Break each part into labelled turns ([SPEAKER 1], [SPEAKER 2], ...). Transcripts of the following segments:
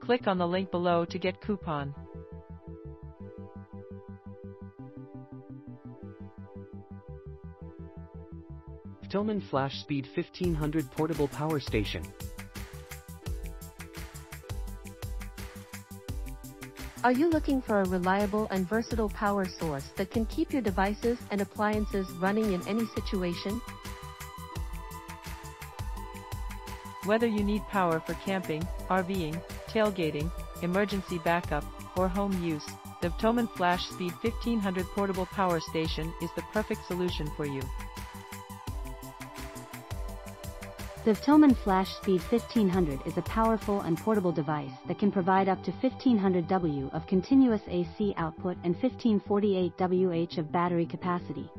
[SPEAKER 1] Click on the link below to get coupon.
[SPEAKER 2] Vtoman Flash Speed 1500 Portable Power Station.
[SPEAKER 3] Are you looking for a reliable and versatile power source that can keep your devices and appliances running in any situation?
[SPEAKER 1] Whether you need power for camping, RVing, tailgating, emergency backup, or home use, the Vtoman Flash Speed 1500 Portable Power Station is the perfect solution for you.
[SPEAKER 4] The Vtoman Flash Speed 1500 is a powerful and portable device that can provide up to 1500 W of continuous AC output and 1548 Wh of battery capacity.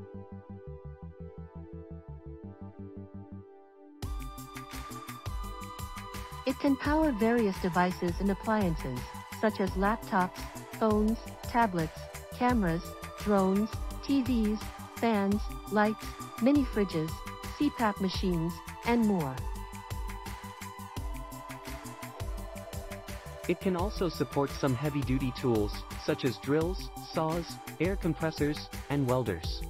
[SPEAKER 3] It can power various devices and appliances, such as laptops, phones, tablets, cameras, drones, TVs, fans, lights, mini fridges, CPAP machines, and more.
[SPEAKER 2] It can also support some heavy-duty tools, such as drills, saws, air compressors, and welders.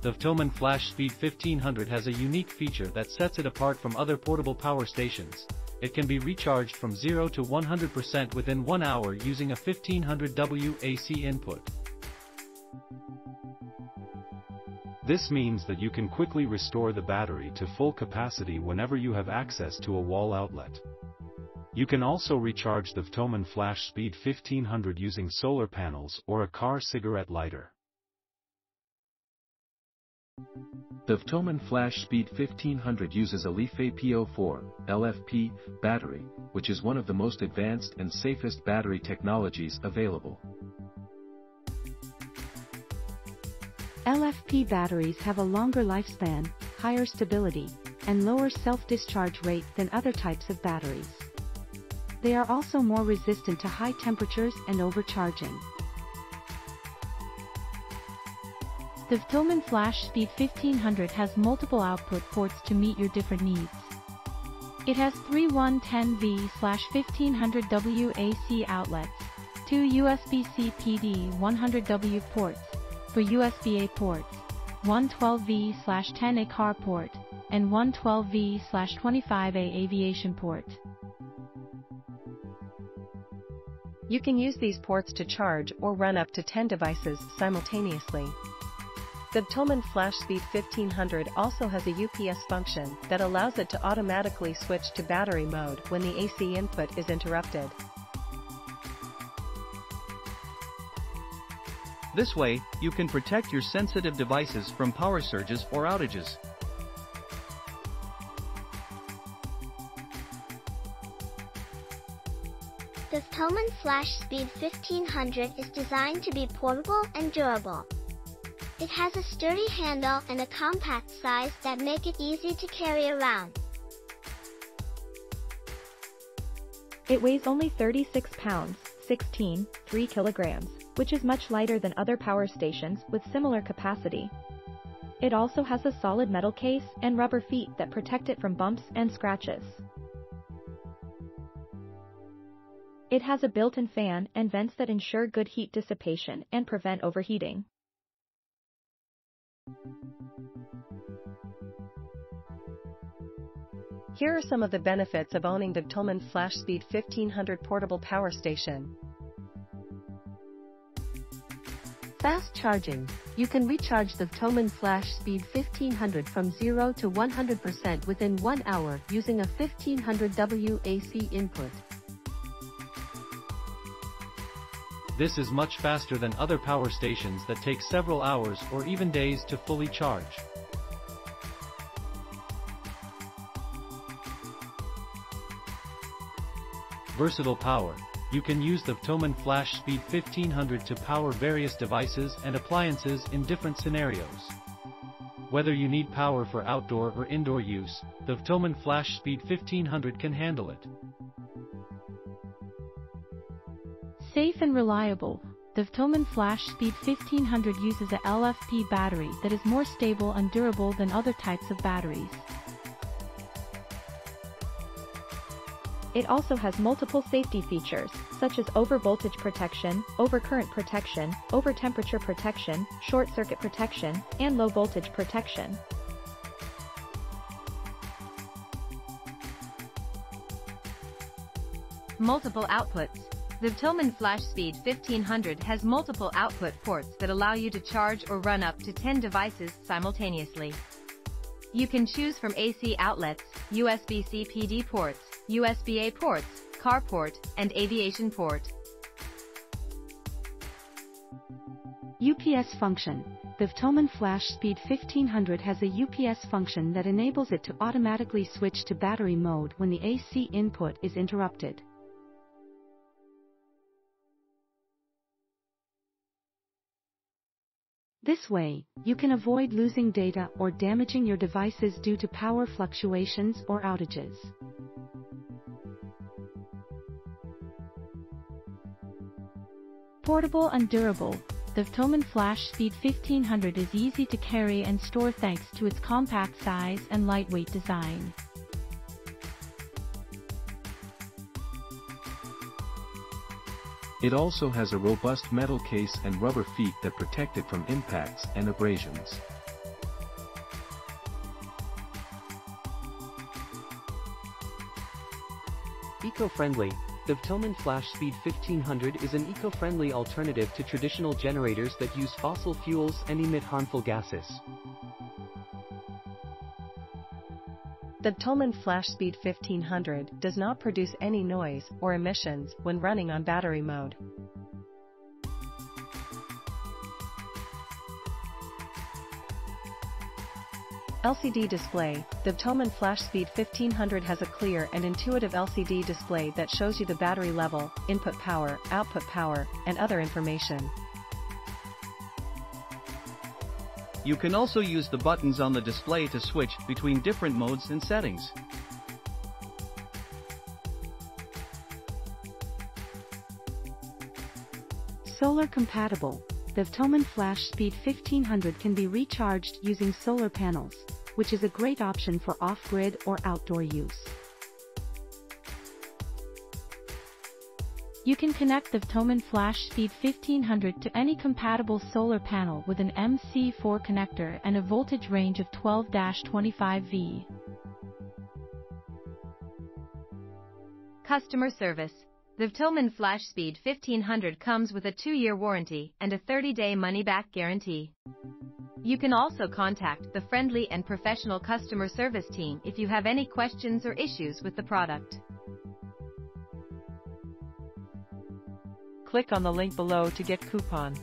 [SPEAKER 5] The Vtoman Flash Speed 1500 has a unique feature that sets it apart from other portable power stations. It can be recharged from 0 to 100% within 1 hour using a 1500 W AC input.
[SPEAKER 6] This means that you can quickly restore the battery to full capacity whenever you have access to a wall outlet. You can also recharge the Vtoman Flash Speed 1500 using solar panels or a car cigarette lighter.
[SPEAKER 7] The Vtoman Flash Speed 1500 uses a LiFePO4 LFP battery, which is one of the most advanced and safest battery technologies available.
[SPEAKER 4] LFP batteries have a longer lifespan, higher stability, and lower self-discharge rate than other types of batteries. They are also more resistant to high temperatures and overcharging.
[SPEAKER 8] The Vtoman Flash Speed 1500 has multiple output ports to meet your different needs. It has three 110V/1500W AC outlets, two USB-C PD 100W ports four USB-A ports, one 12V/10A car port, and one 12V/25A aviation port.
[SPEAKER 9] You can use these ports to charge or run up to 10 devices simultaneously. The Vtoman Flash Speed 1500 also has a UPS function that allows it to automatically switch to battery mode when the AC input is interrupted.
[SPEAKER 10] This way, you can protect your sensitive devices from power surges or outages.
[SPEAKER 11] The Vtoman Flash Speed 1500 is designed to be portable and durable. It has a sturdy handle and a compact size that make it easy to carry around.
[SPEAKER 12] It weighs only 36 pounds, 16, 3 kilograms, which is much lighter than other power stations with similar capacity. It also has a solid metal case and rubber feet that protect it from bumps and scratches. It has a built-in fan and vents that ensure good heat dissipation and prevent overheating.
[SPEAKER 9] Here are some of the benefits of owning the Vtoman Flash Speed 1500 portable power station.
[SPEAKER 3] Fast charging. You can recharge the Vtoman Flash Speed 1500 from 0 to 100% within 1 hour using a 1500 WAC input.
[SPEAKER 5] This is much faster than other power stations that take several hours or even days to fully charge. Versatile power. You can use the Vtoman Flash Speed 1500 to power various devices and appliances in different scenarios. Whether you need power for outdoor or indoor use, the Vtoman Flash Speed 1500 can handle it.
[SPEAKER 8] Safe and reliable, the Vtoman Flash Speed 1500 uses a LFP battery that is more stable and durable than other types of batteries.
[SPEAKER 12] It also has multiple safety features, such as over-voltage protection, over-current protection, over-temperature protection, short-circuit protection, and low-voltage protection.
[SPEAKER 9] Multiple outputs. The Vtoman Flash Speed 1500 has multiple output ports that allow you to charge or run up to 10 devices simultaneously. You can choose from AC outlets, USB-C PD ports, USB-A ports, car port, and aviation port.
[SPEAKER 4] UPS function. The Vtoman Flash Speed 1500 has a UPS function that enables it to automatically switch to battery mode when the AC input is interrupted. This way, you can avoid losing data or damaging your devices due to power fluctuations or outages.
[SPEAKER 8] Portable and durable, the Vtoman Flash Speed 1500 is easy to carry and store thanks to its compact size and lightweight design.
[SPEAKER 7] It also has a robust metal case and rubber feet that protect it from impacts and abrasions.
[SPEAKER 2] Eco-friendly, the Vtoman Flash Speed 1500 is an eco-friendly alternative to traditional generators that use fossil fuels and emit harmful gases.
[SPEAKER 9] The Vtoman Flash Speed 1500 does not produce any noise or emissions when running on battery mode. LCD display, the Vtoman Flash Speed 1500 has a clear and intuitive LCD display that shows you the battery level, input power, output power, and other information.
[SPEAKER 10] You can also use the buttons on the display to switch between different modes and settings.
[SPEAKER 4] Solar compatible, the Vtoman Flash Speed 1500 can be recharged using solar panels, which is a great option for off-grid or outdoor use.
[SPEAKER 8] You can connect the Vtoman Flash Speed 1500 to any compatible solar panel with an MC4 connector and a voltage range of 12-25V.
[SPEAKER 9] Customer service. The Vtoman Flash Speed 1500 comes with a 2-year warranty and a 30-day money-back guarantee. You can also contact the friendly and professional customer service team if you have any questions or issues with the product.
[SPEAKER 1] Click on the link below to get coupon.